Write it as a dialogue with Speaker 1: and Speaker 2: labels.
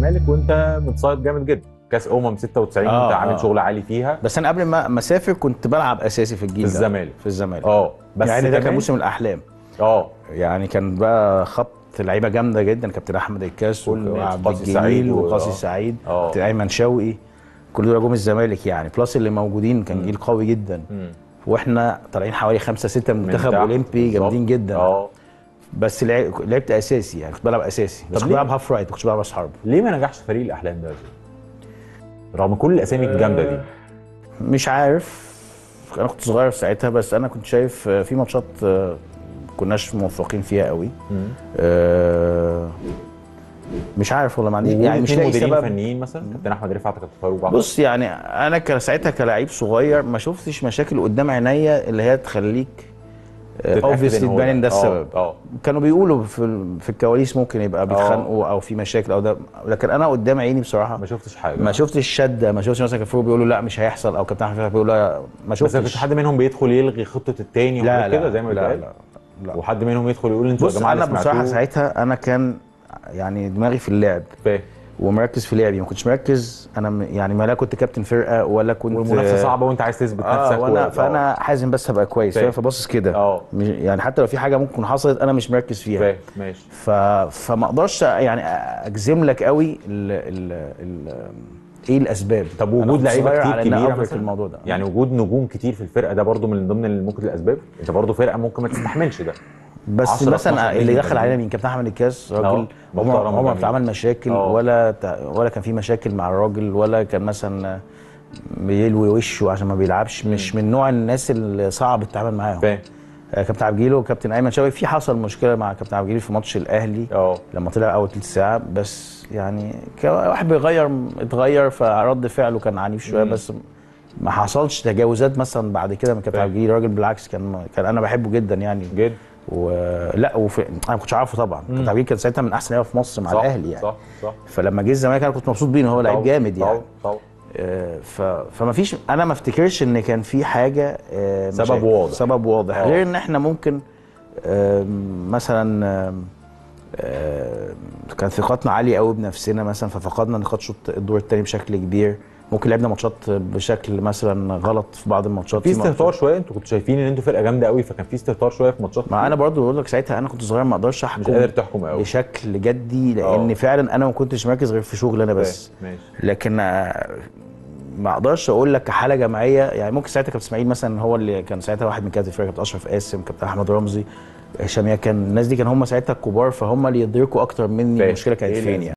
Speaker 1: الزمالك وانت متصيد جامد جدا كاس أمم 96
Speaker 2: آه،
Speaker 1: انت عامل
Speaker 2: آه.
Speaker 1: شغل عالي فيها
Speaker 2: بس أنا قبل ما أسافر كنت بلعب أساسي في الجيل
Speaker 1: في. الزمالك.
Speaker 2: في الزمالك
Speaker 1: آه بس
Speaker 2: يعني ده كان موسم الأحلام
Speaker 1: آه
Speaker 2: يعني كان بقى خط لعيبة جامدة جدا كابتن أحمد الكاس وعبد
Speaker 1: سعيد
Speaker 2: الجليل وقاسي
Speaker 1: آه.
Speaker 2: سعيد
Speaker 1: آه.
Speaker 2: كابتن أيمن شوقي كل دول جم الزمالك يعني بلس اللي موجودين كان جيل قوي جدا
Speaker 1: مم.
Speaker 2: وإحنا طالعين حوالي خمسة ستة من منتخب
Speaker 1: أولمبي.
Speaker 2: جامدين جدا
Speaker 1: آه
Speaker 2: بس لعب- لعبت أساسي يعني كنت بلعب أساسي بس كنت؟ بلعب half right ما كنتش بلعب راس حرب
Speaker 1: ليه ما نجحش فريق الأحلام ده؟ رغم كل الأسامي الجامدة دي
Speaker 2: مش عارف أنا كنت صغير ساعتها بس أنا كنت شايف آه، في ماتشات آه، كناش موفقين فيها قوي. آه، مش عارف والله ما عنديش يعني مش لاقي سبب
Speaker 1: فنيين مثلا كابتن أحمد رفعت كابتن فاروق.
Speaker 2: بص يعني أنا ساعتها كلاعب صغير ما شفتش مشاكل قدام عينيا اللي هي تخليك اوبفيسلي تبان ان ده.
Speaker 1: آه،
Speaker 2: السبب.
Speaker 1: آه
Speaker 2: كانوا بيقولوا في في الكواليس ممكن يبقى بيتخانقوا أو في مشاكل أو ده. لكن أنا قدام عيني بصراحة
Speaker 1: ما شفتش حاجة.
Speaker 2: ما شفتش شدة. ما شفتش مثلا كان بيقولوا لا مش هيحصل. أو كابتن أحمد بيقول لا ما
Speaker 1: بس
Speaker 2: شفتش.
Speaker 1: حد منهم بيدخل يلغي خطة التاني
Speaker 2: لا
Speaker 1: وحاجات
Speaker 2: لا
Speaker 1: كده زي ما
Speaker 2: لا لا لا.
Speaker 1: وحد منهم يدخل يقول أنتوا يا جماعة
Speaker 2: أنا
Speaker 1: بصراحة
Speaker 2: ساعتها أنا كان يعني دماغي في اللعب.
Speaker 1: فاهم.
Speaker 2: ومركز في لعبي. ما كنتش مركز. أنا يعني ما لا كنت كابتن فرقة ولا كنت
Speaker 1: والمنافسة صعبة وأنت عايز تثبت
Speaker 2: آه
Speaker 1: نفسك
Speaker 2: وأنا
Speaker 1: و-
Speaker 2: فأنا حازم بس ابقى كويس. فباصص كده. آه. يعني حتى لو في حاجة ممكن حصلت أنا مش مركز فيها.
Speaker 1: فاهم. ماشي.
Speaker 2: ف... فما أقدرش يعني أجزم لك قوي ال... ال... ال... إيه الأسباب.
Speaker 1: طب وجود
Speaker 2: لعيبة
Speaker 1: كتير
Speaker 2: كبيرة
Speaker 1: مثلا؟
Speaker 2: الموضوع ده.
Speaker 1: يعني وجود نجوم كتير في الفرقة ده برضو من ضمن ممكن الأسباب؟ أنت برضو فرقة ممكن ما تستحملش ده.
Speaker 2: بس
Speaker 1: 10 12
Speaker 2: مثلا اللي دخل. علينا مين كابتن أحمد الكاس راجل عمر
Speaker 1: وجميل.
Speaker 2: بتعمل مشاكل
Speaker 1: آه.
Speaker 2: ولا ولا كان في مشاكل مع الراجل ولا كان مثلا بيلوي وشه عشان ما بيلعبش مش من نوع الناس اللي صعب التعامل معاهم
Speaker 1: فاهم
Speaker 2: آه، كابتن عبد الجليل وكابتن أيمن شوقي في حصل مشكلة مع كابتن عبد الجليل في ماتش الأهلي
Speaker 1: آه
Speaker 2: لما طلع أول ثلث ساعة بس يعني واحد بيغير اتغير فرد فعله كان عنيف
Speaker 1: شوية.
Speaker 2: بس ما حصلش تجاوزات مثلا بعد كده من كابتن. عبد الجليل راجل بالعكس كان كان أنا بحبه جدا يعني
Speaker 1: جد
Speaker 2: ولا وفي أنا ما كنتش عارفه طبعا عبد الجليل كان ساعتها من أحسن لعيبة في مصر مع
Speaker 1: صح
Speaker 2: الأهلي يعني
Speaker 1: صح صح
Speaker 2: فلما جه الزمالك أنا كنت مبسوط بيه إن هو لعيب جامد يعني
Speaker 1: طبعاً، طبعاً.
Speaker 2: آه، ف... فما فيش أنا ما افتكرش إن كان في حاجة آه،
Speaker 1: سبب. واضح.
Speaker 2: سبب واضح
Speaker 1: آه.
Speaker 2: غير إن إحنا ممكن مثلا كان ثقتنا عالية قوي بنفسنا مثلا ففقدنا نقاط الدور الثاني بشكل كبير ممكن لعبنا ماتشات بشكل مثلا غلط في بعض الماتشات.
Speaker 1: في استهتار شوية أنتوا كنتوا شايفين ان أنتوا فرقة جامدة قوي فكان في استهتار شوية في ماتشات
Speaker 2: ما أنا برضو بقول لك ساعتها أنا كنت صغير ما أقدرش أحكم
Speaker 1: مش قادر تحكم قوي.
Speaker 2: بشكل جدي لأن
Speaker 1: آه.
Speaker 2: فعلا أنا ما كنتش مركز غير في شغل أنا بس.
Speaker 1: ماشي.
Speaker 2: لكن آه، ما أقدرش أقول لك كحالة جماعية. يعني ممكن ساعتها كابتن إسماعيل مثلا هو اللي كان ساعتها واحد من كابتن الفرقة كابتن أشرف قاسم كابتن أحمد رمزي هشام كان الناس دي كان هم ساعتها الكبار فهم اللي يدركوا أكتر مني. المشكلة كانت
Speaker 1: إيه
Speaker 2: فين؟ يعني؟